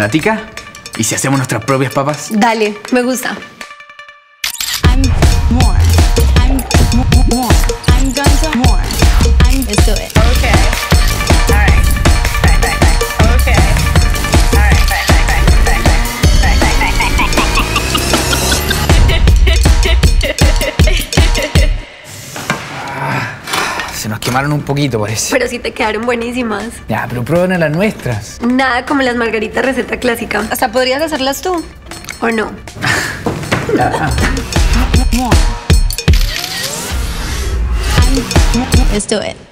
¿Natica? ¿Y si hacemos nuestras propias papas? Dale, me gusta. Se nos quemaron un poquito, parece. Pero sí te quedaron buenísimas. Ya, pero prueben las nuestras. Nada como las margaritas receta clásica. Hasta podrías hacerlas tú. ¿O no? Let's do it.